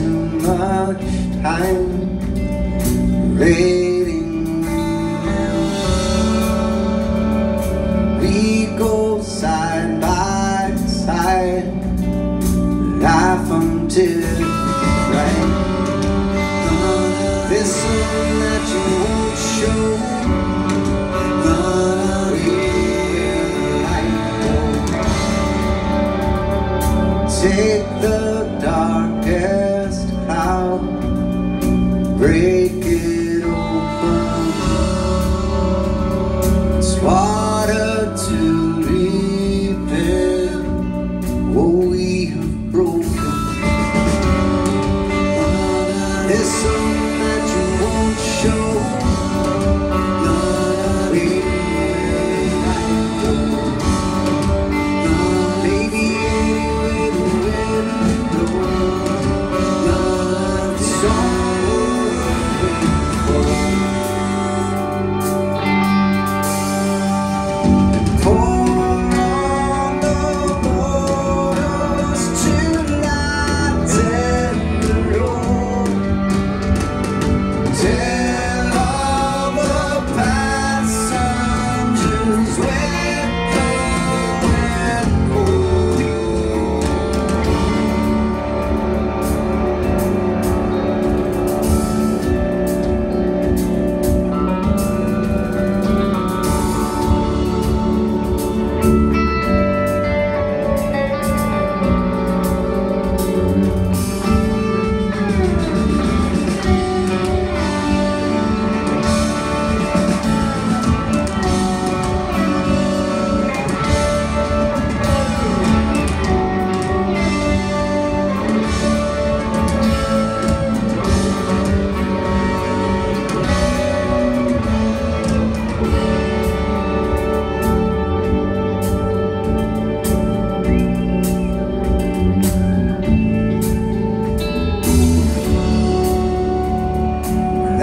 Too much time rating We go side by side, laugh until right. That you won't show. Away like Take the breaking.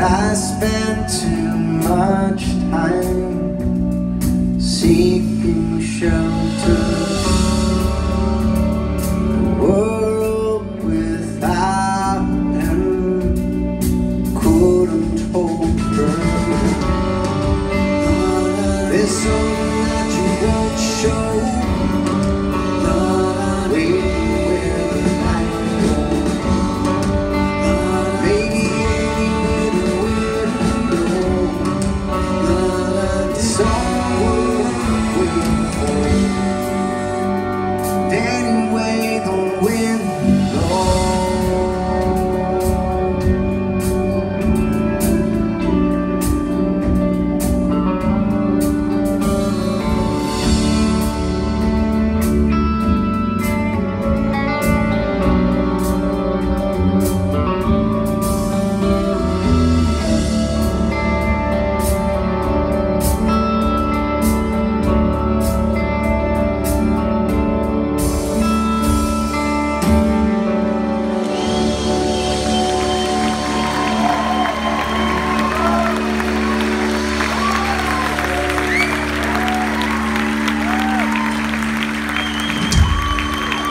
I spent too much time seeking shelter. A world without them couldn't hold her. This song that you won't show.